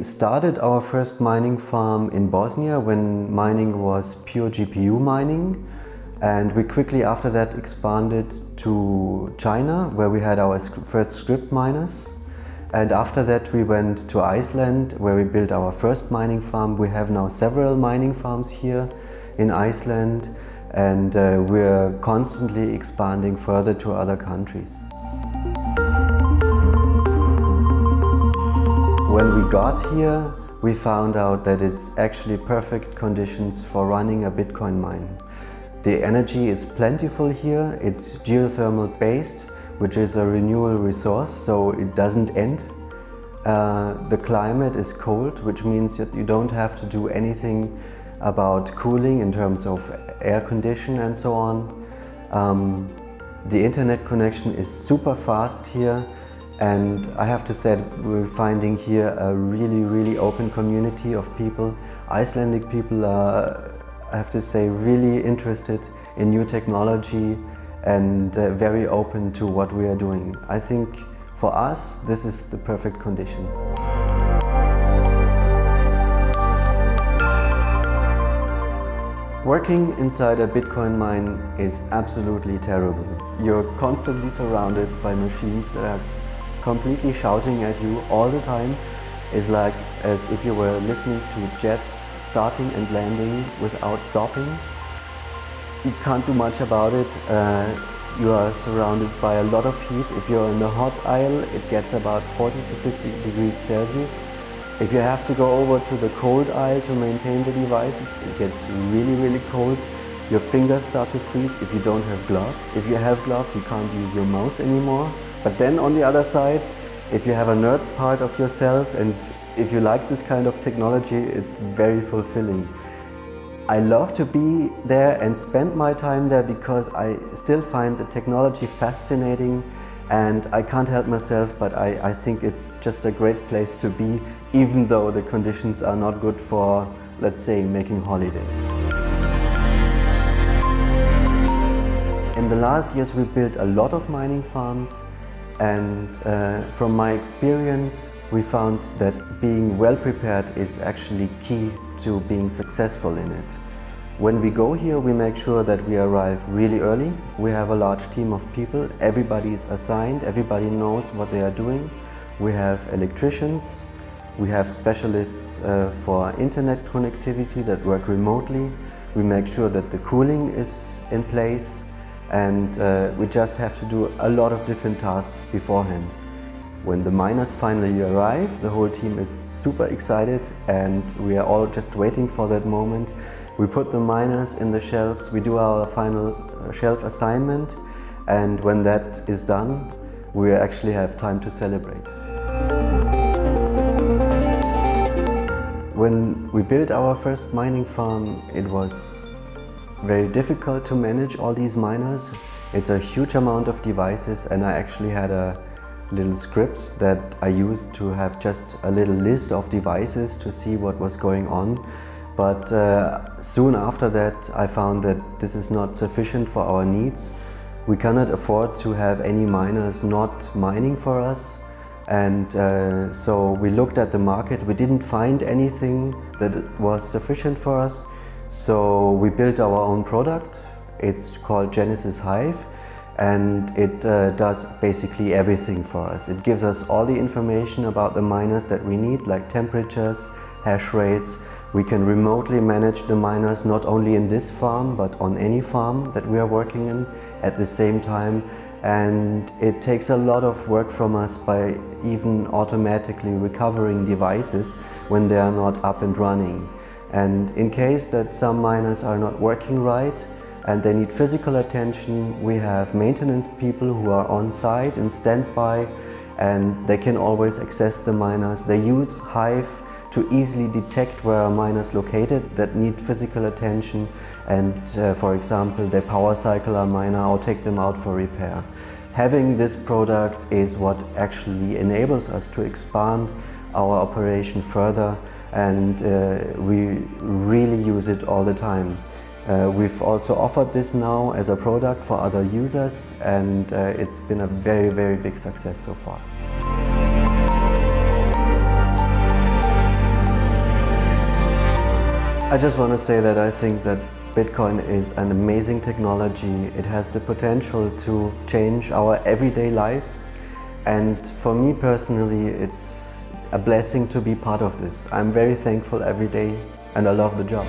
We started our first mining farm in Bosnia when mining was pure GPU mining. And we quickly after that expanded to China where we had our first Scrypt miners. And after that we went to Iceland where we built our first mining farm. We have now several mining farms here in Iceland and uh, we're constantly expanding further to other countries. When we got here, we found out that it's actually perfect conditions for running a Bitcoin mine. The energy is plentiful here, it's geothermal based, which is a renewable resource, so it doesn't end. Uh, the climate is cold, which means that you don't have to do anything about cooling in terms of air condition and so on. Um, the internet connection is super fast here and I have to say we're finding here a really, really open community of people. Icelandic people are, I have to say, really interested in new technology and uh, very open to what we are doing. I think for us, this is the perfect condition. Working inside a Bitcoin mine is absolutely terrible. You're constantly surrounded by machines that are completely shouting at you all the time. is like as if you were listening to jets starting and landing without stopping. You can't do much about it. Uh, you are surrounded by a lot of heat. If you're in the hot aisle, it gets about 40 to 50 degrees Celsius. If you have to go over to the cold aisle to maintain the devices, it gets really, really cold. Your fingers start to freeze if you don't have gloves. If you have gloves, you can't use your mouse anymore. But then on the other side, if you have a nerd part of yourself and if you like this kind of technology, it's very fulfilling. I love to be there and spend my time there because I still find the technology fascinating and I can't help myself, but I, I think it's just a great place to be, even though the conditions are not good for, let's say, making holidays. In the last years, we built a lot of mining farms, and uh, from my experience, we found that being well prepared is actually key to being successful in it. When we go here, we make sure that we arrive really early. We have a large team of people. Everybody is assigned. Everybody knows what they are doing. We have electricians. We have specialists uh, for internet connectivity that work remotely. We make sure that the cooling is in place and uh, we just have to do a lot of different tasks beforehand. When the miners finally arrive, the whole team is super excited and we are all just waiting for that moment. We put the miners in the shelves, we do our final uh, shelf assignment and when that is done, we actually have time to celebrate. When we built our first mining farm, it was very difficult to manage all these miners. It's a huge amount of devices and I actually had a little script that I used to have just a little list of devices to see what was going on but uh, soon after that, I found that this is not sufficient for our needs. We cannot afford to have any miners not mining for us. And uh, so we looked at the market. We didn't find anything that was sufficient for us. So we built our own product. It's called Genesis Hive and it uh, does basically everything for us. It gives us all the information about the miners that we need, like temperatures, hash rates, we can remotely manage the miners not only in this farm but on any farm that we are working in at the same time and it takes a lot of work from us by even automatically recovering devices when they are not up and running. And in case that some miners are not working right and they need physical attention, we have maintenance people who are on site and standby and they can always access the miners. They use Hive to easily detect where a miner is located that need physical attention and uh, for example they power cycle a miner or take them out for repair. Having this product is what actually enables us to expand our operation further and uh, we really use it all the time. Uh, we've also offered this now as a product for other users and uh, it's been a very very big success so far. I just want to say that I think that Bitcoin is an amazing technology. It has the potential to change our everyday lives. And for me personally, it's a blessing to be part of this. I'm very thankful every day and I love the job.